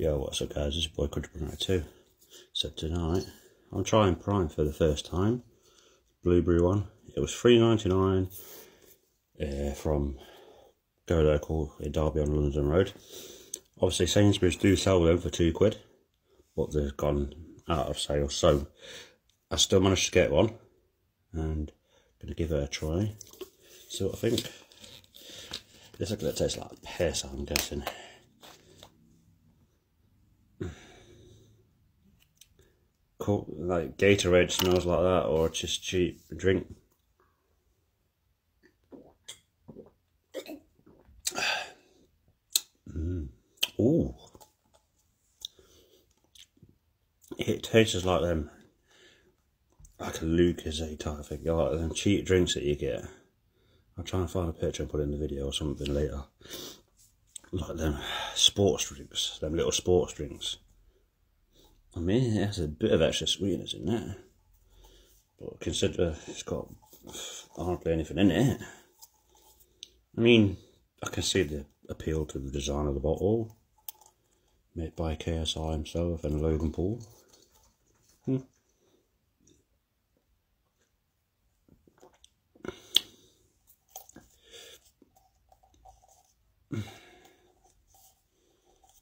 Yo, what's up guys, it's boy Country 2. So tonight, I'm trying Prime for the first time. Blueberry one. It was three ninety nine uh, from Go Local in Derby on London Road. Obviously Sainsbury's do sell them for two quid, but they've gone out of sale. So I still managed to get one and I'm gonna give it a try. See what I think. This is gonna taste like piss, I'm guessing. Like Gatorade smells like that, or just cheap drink. Mm. Ooh, it tastes like them, like a Lucozade type thing, like them cheap drinks that you get. I'll try and find a picture and put it in the video or something later. Like them sports drinks, them little sports drinks. I mean, it has a bit of extra sweetness in there. But consider it's got hardly anything in it. I mean, I can see the appeal to the design of the bottle. Made by KSI himself and Logan Paul. Hmm.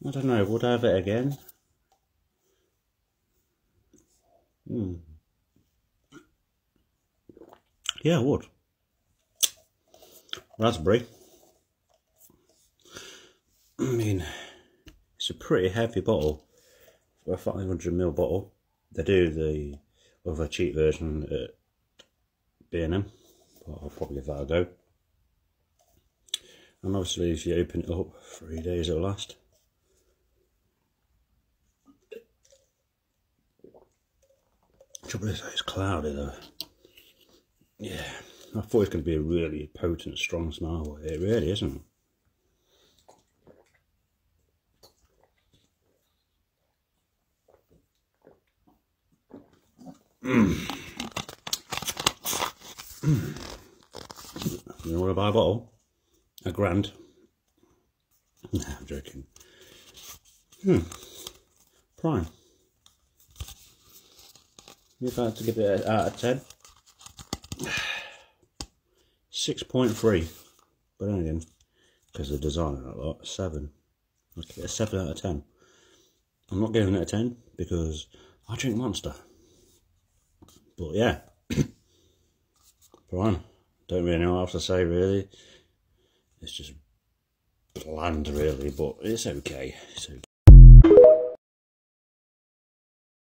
I don't know, would I have it again? Hmm. Yeah, I would. Raspberry. I mean, it's a pretty heavy bottle. For a 500ml bottle. They do the other cheap version at B&M. But I'll probably give that a go. And obviously if you open it up, three days it'll last. Trouble is, it's cloudy though. Yeah, I thought it was going to be a really potent, strong smell, it really isn't. Mm. You what I buy a bottle? A grand. Nah, I'm joking. Hmm. Prime. If I had to give it out of 10, 6.3. But then again, because the design a lot, 7. Okay, a 7 out of 10. I'm not giving it a 10 because I drink Monster. But yeah, Prime. Don't really know what else to say really. It's just bland really, but it's okay. It's okay.